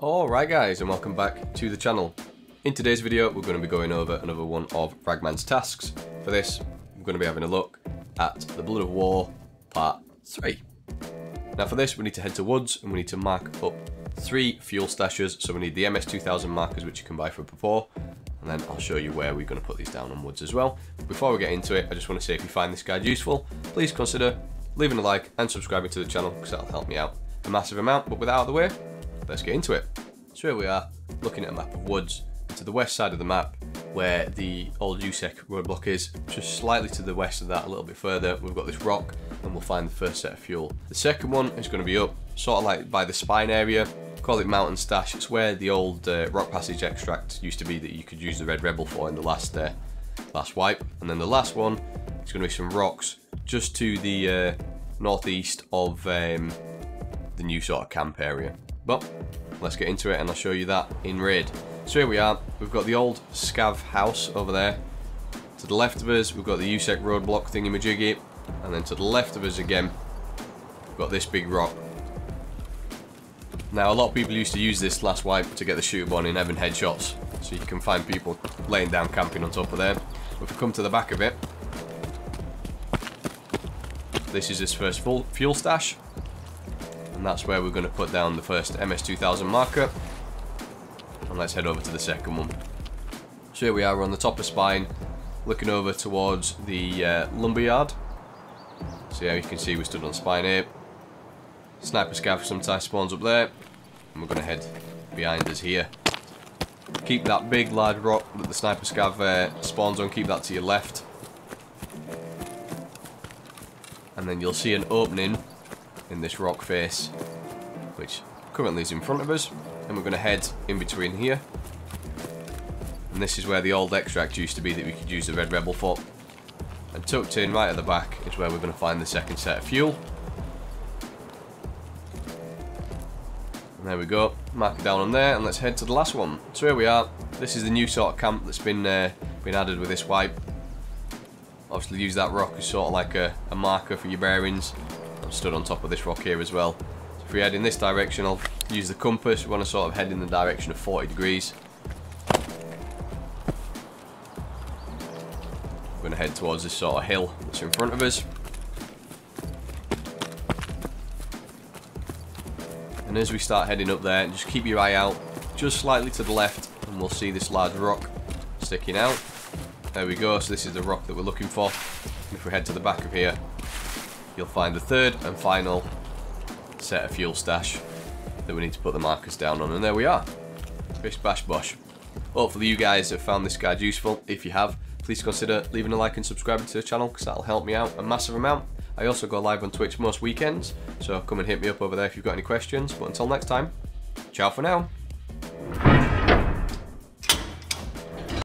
Alright guys and welcome back to the channel. In today's video we're going to be going over another one of Ragman's tasks. For this we're going to be having a look at the Blood of War part 3. Now for this we need to head to Woods and we need to mark up three fuel stashes. So we need the MS2000 markers which you can buy for before and then I'll show you where we're going to put these down on Woods as well. Before we get into it I just want to say if you find this guide useful please consider leaving a like and subscribing to the channel because that'll help me out a massive amount but without the way let's get into it. So here we are, looking at a map of woods. To the west side of the map, where the old USEC roadblock is, just slightly to the west of that, a little bit further, we've got this rock, and we'll find the first set of fuel. The second one is going to be up, sort of like by the spine area, call it Mountain Stash. It's where the old uh, Rock Passage extract used to be that you could use the Red Rebel for in the last uh, last wipe. And then the last one is going to be some rocks just to the uh, northeast of um, the new sort of camp area. But let's get into it and I'll show you that in raid. So here we are, we've got the old Scav house over there. To the left of us, we've got the USEC roadblock thingy-majiggy. And then to the left of us again, we've got this big rock. Now, a lot of people used to use this last wipe to get the Shturman in heaven headshots. So you can find people laying down camping on top of there. If we come to the back of it, this is his first full fuel stash and that's where we're going to put down the first MS2000 marker. And let's head over to the second one. So here we are we're on the top of spine looking over towards the uh, lumberyard so yeah you can see we stood on spine here. Sniper scav sometimes spawns up there. And we're going to head behind us here. Keep that big large rock that the sniper scav uh, spawns on keep that to your left. And then you'll see an opening in this rock face, which currently is in front of us. And we're going to head in between here. And this is where the old extract used to be that we could use the Red Rebel for. And tucked in right at the back is where we're going to find the second set of fuel. And there we go, mark it down on there, and let's head to the last one. So here we are. This is the new sort of camp that's been uh, been added with this wipe. Obviously use that rock as sort of like a, a marker for your bearings. I'm stood on top of this rock here as well. So if we head in this direction, I'll use the compass. We want to sort of head in the direction of 40 degrees. We're going to head towards this sort of hill that's in front of us. And as we start heading up there, just keep your eye out just slightly to the left and we'll see this large rock sticking out. There we go, so this is the rock that we're looking for. If we head to the back of here, you'll find the third and final set of fuel stash that we need to put the markers down on. And there we are. Bish bash bosh. Hopefully you guys have found this guide useful. If you have, please consider leaving a like and subscribing to the channel because that'll help me out a massive amount. I also go live on Twitch most weekends, so come and hit me up over there if you've got any questions. But until next time, ciao for now.